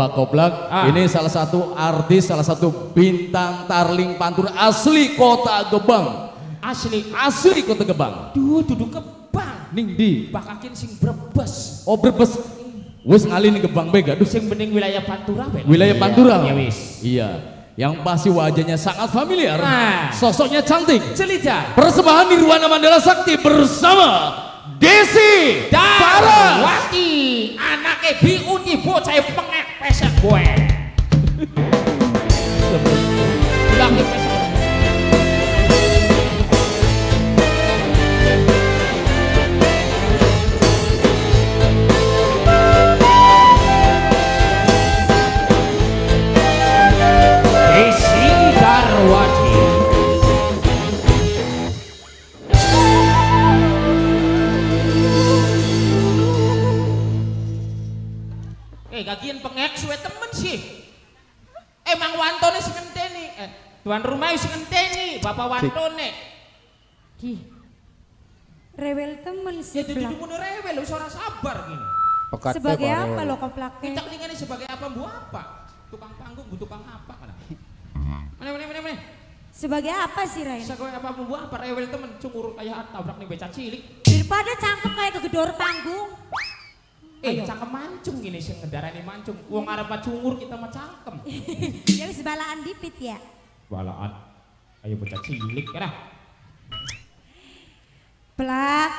Pak Koblak, Ah. ini salah satu artis, salah satu bintang tarling pantur asli kota Gebang. Asli. Asli kota Gebang. Duh, duduk kebang. Ning di. Bakakin sing brebes. Oh berbes. Wis ngalih ning Gebang bega. Duh, Sing bening wilayah Pantura be. wilayah Iya. Pantura. Ya wis. Iya. Yang pasti wajahnya sangat familiar. Nah. Sosoknya cantik. Celita. Persembahan Nirwana Mandala Sakti bersama Desi Paras. Wati, anaknya biuti bocah essa é coisa. Tuan rumah sing ngenteni, bapak wantone. Ki. Rewel temen Ya sih. dudu Blak. ngono rewel wis ora sabar gini. Pekat Sebagai apa lo koplaknya? Kita ini sebagai apa bu apa? Tukang panggung, bu tukang apa mana? Mana mana mana mana? Sebagai apa sih Rain? Sebagai apa bu apa rewel temen cukur kayak tabrak nih beca cilik. Daripada cangkem kayak kegedor panggung. Eh, cangkem mancung gini sih ngedarani mancung. Wong arep cungur kita mah cangkem. ya wis balaan dipit ya. Walaan. Ayo beca cilik ya. Plak.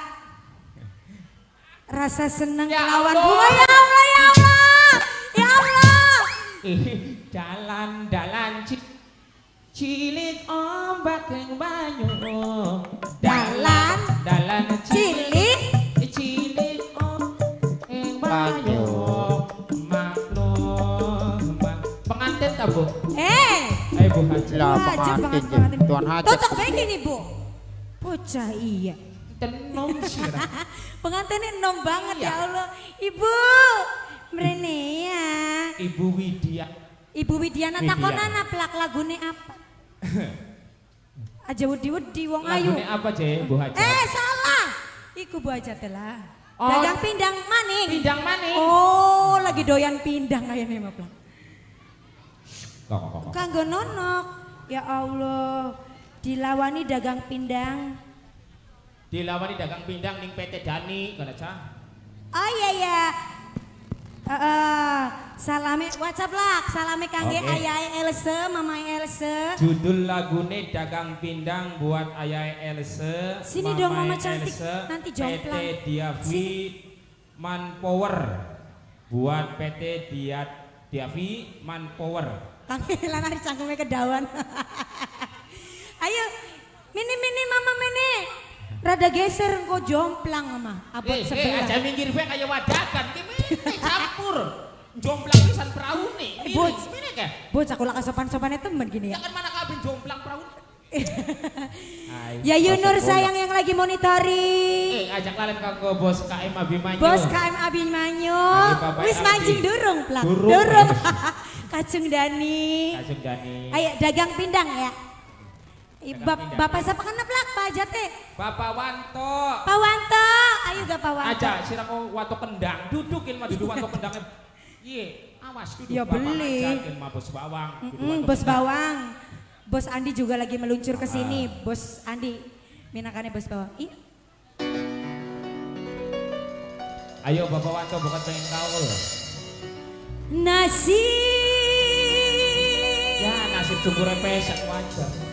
Rasa seneng Ya lawan bunga ya Allah ya Allah. Ya Allah. Eh, dalan-dalan ci- cilik ombak yang banyu. Dalan dalan cilik cilik ombak yang banyu. Maklum. Pengantin tak bu? Eh. Ayo bu Haji. Lah pengantin pengantin. Tuan baik ini bu. Bocah iya. Tenom sih. Pengantinnya enom banget Iya. ya Allah. Ibu. Mrene ya. Ibu Widya. Ibu Widiana. takonana plak lagune apa? Aja wedi-wedi wong ayu. Lagune apa je bu Haji? Eh salah. Iku Bu Ajat lah. Oh. Dagang pindang maning. Pindang maning. Oh, lagi doyan pindang kayaknya mah Kanggo nonok. Ya Allah. Dilawani dagang pindang. Dilawani dagang pindang ning PT Dani kana cah. Oh iya ya. Heeh. salame WhatsApp lah, salame kangge Oke. ayah Else, mama Else. Judul lagune dagang pindang buat ayah Else. Sini dong, Mama Mamai cantik. Else, Nanti PT jomplang. Diavi Manpower. Buat PT Dia Diavi Manpower. Kangge lanari cangkeme kedawan. Ayo, mini mini mama mini. Rada geser engko jomplang mama. Abot Eh, eh, sebelah. aja minggir bae kayak wadakan. Gimana campur. Jomplang pisan perahu nih. Eh, Boj. Gimana kayak? Bocah kula kesopan-sopannya temen gini ya. Jangan mana kabin jomplang perahu. Ya Yunur sayang yang lagi monitoring. Eh, ajak lalen kanggo bos KM Abimanyu. Bos KM Abimanyu. Wis mancing durung plak. Durung. Durung. Kacung Dani. Kasih Dani. Ayo dagang pindang ya. Pindang. Bapak siapa kan plak Pak Jate? Bapak Wanto. Pak Wanto, ayo gak Pak Wanto. Aja sira mau wato kendang, dudukin mah duduk wato kendangnya. Iya, awas duduk Ya, bapak beli. ajakin mah bos bawang. Mm-mm, wato bos kendang. bawang. Bos Andi juga lagi meluncur ke sini. Ah. Bos Andi. Minakannya bos bawang. Iya. Ayo Bapak Wanto bukan pengen kaul. Nasi. Cukurnya pesek wajar.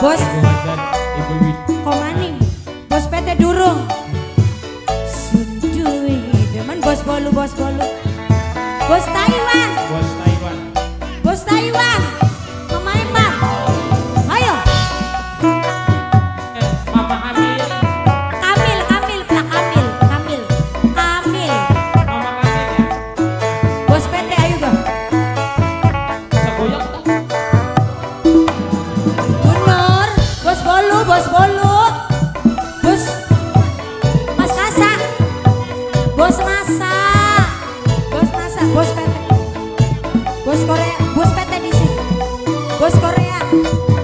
Pues Thank you.